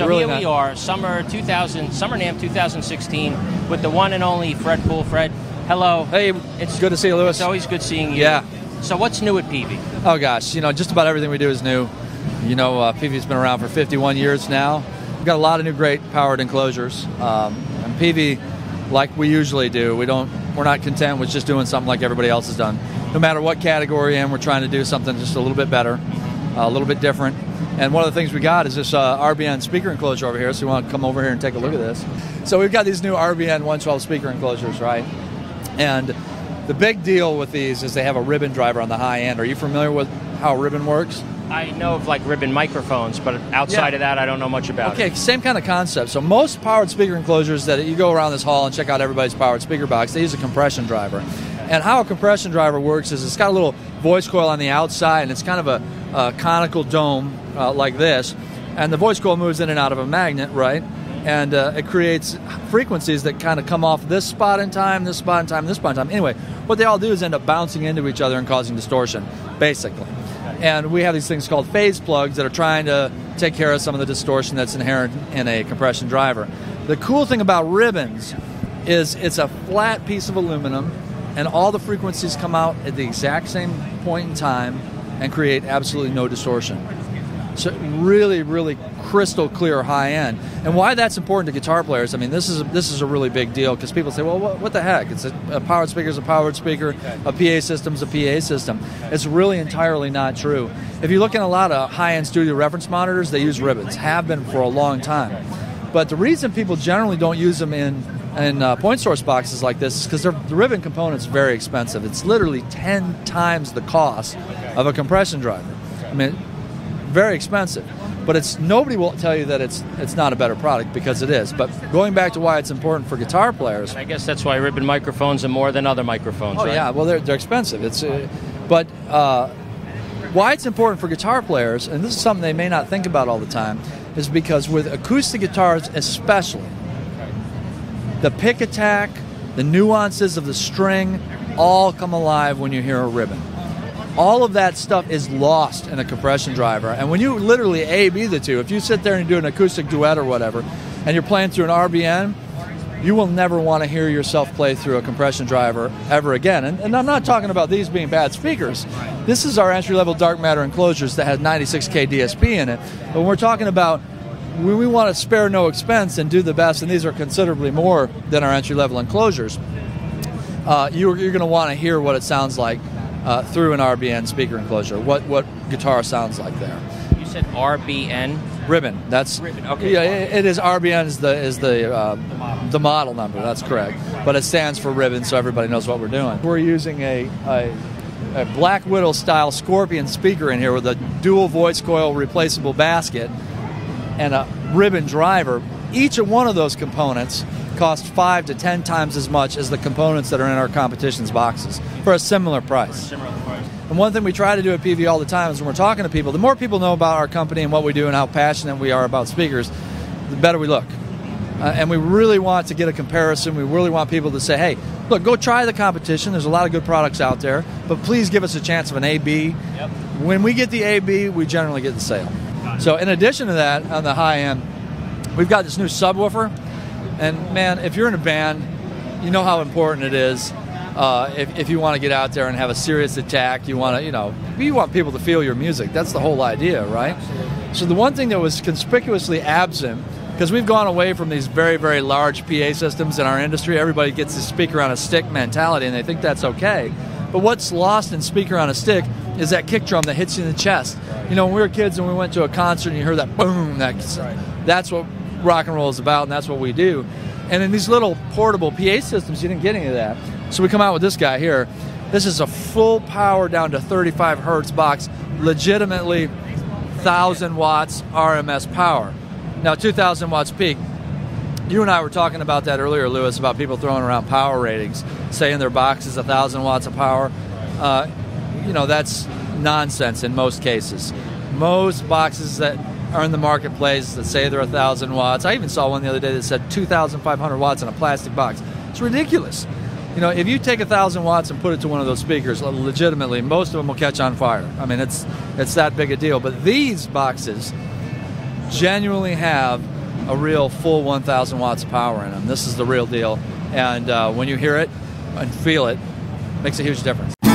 So really here not. we are, summer 2000, summer NAMM 2016, with the one and only Fred Poole. Fred, hello. Hey, it's good to see you, Lewis. It's always good seeing you. Yeah. So what's new at Peavey? Oh gosh, you know, just about everything we do is new. You know, uh, Peavey's been around for 51 years now. We've got a lot of new great powered enclosures. Um, and Peavey, like we usually do, we don't, we're not content with just doing something like everybody else has done. No matter what category in, we're trying to do something just a little bit better, a little bit different. And one of the things we got is this uh, RBN speaker enclosure over here. So you want to come over here and take a look at this. So we've got these new RBN 112 speaker enclosures, right? And the big deal with these is they have a ribbon driver on the high end. Are you familiar with how ribbon works? I know of like ribbon microphones, but outside Yeah. of that, I don't know much about Okay, it. Okay, same kind of concept. So most powered speaker enclosures that you go around this hall and check out everybody's powered speaker box, they use a compression driver. And how a compression driver works is it's got a little voice coil on the outside, and it's kind of a, a conical dome uh, like this, and the voice coil moves in and out of a magnet, right? And uh, it creates frequencies that kind of come off this spot in time, this spot in time, this spot in time. Anyway, what they all do is end up bouncing into each other and causing distortion, basically. And we have these things called phase plugs that are trying to take care of some of the distortion that's inherent in a compression driver. The cool thing about ribbons is it's a flat piece of aluminum and all the frequencies come out at the exact same point in time and create absolutely no distortion. So really, really crystal clear high end. And why that's important to guitar players? I mean, this is a, this is a really big deal because people say, "Well, what, what the heck? It's a, a powered speaker is a powered speaker, a PA system's a PA system." It's really entirely not true. If you look in a lot of high end studio reference monitors, they use ribbons, have been for a long time. But the reason people generally don't use them in in uh, point source boxes like this is because the ribbon component's very expensive. It's literally ten times the cost of a compression driver. I mean, very expensive. But it's nobody will tell you that it's it's not a better product because it is. But going back to why it's important for guitar players, I guess that's why ribbon microphones are more than other microphones. Oh right? yeah, well they're, they're expensive. It's, uh, but uh, why it's important for guitar players, and this is something they may not think about all the time, is because with acoustic guitars especially, the pick attack, the nuances of the string, all come alive when you hear a ribbon. All of that stuff is lost in a compression driver, and when you literally A B the two, if you sit there and do an acoustic duet or whatever, and you're playing through an RBN, you will never want to hear yourself play through a compression driver ever again. And, and I'm not talking about these being bad speakers. This is our entry level dark matter enclosures that has 96K DSP in it. But when we're talking about when we want to spare no expense and do the best, and these are considerably more than our entry level enclosures, uh, you're, you're going to want to hear what it sounds like uh, through an RBN speaker enclosure, what, what guitar sounds like there. You said RBN. Ribbon. That's Ribbon, okay. Yeah, it, it is RBN is the is the uh, the model number. That's correct. But it stands for ribbon, so everybody knows what we're doing. We're using a, a a Black Widow style Scorpion speaker in here with a dual voice coil replaceable basket and a ribbon driver. Each of one of those components cost five to ten times as much as the components that are in our competition's boxes for a similar price. And one thing we try to do at Peavey all the time is when we're talking to people, the more people know about our company and what we do and how passionate we are about speakers, the better we look. Uh, and we really want to get a comparison. We really want people to say, hey, look, go try the competition. There's a lot of good products out there, but please give us a chance of an AB. Yep. When we get the AB, we generally get the sale. So, in addition to that, on the high end, we've got this new subwoofer. And man, if you're in a band, you know how important it is. Uh, if, if you want to get out there and have a serious attack, you want to, you know, you want people to feel your music. That's the whole idea, right? So the one thing that was conspicuously absent, because we've gone away from these very, very large PA systems in our industry, everybody gets the speaker on a stick mentality, and they think that's okay. But what's lost in speaker on a stick is that kick drum that hits you in the chest. You know, when we were kids and we went to a concert and you heard that boom, that's, that's what rock and roll is about, and that's what we do. And in these little portable PA systems, you didn't get any of that. So we come out with this guy here. This is a full power down to 35 hertz box, legitimately 1,000 watts RMS power. Now, 2,000 watts peak. You and I were talking about that earlier, Lewis, about people throwing around power ratings, saying their box is 1,000 watts of power. Uh, you know, that's nonsense in most cases. Most boxes that are in the marketplace that say they're a 1,000 watts. I even saw one the other day that said 2,500 watts in a plastic box. It's ridiculous. You know, if you take a thousand watts and put it to one of those speakers, legitimately, most of them will catch on fire. I mean, it's it's that big a deal. But these boxes genuinely have a real full 1,000 watts of power in them. This is the real deal. And uh, when you hear it and feel it, makes a huge difference.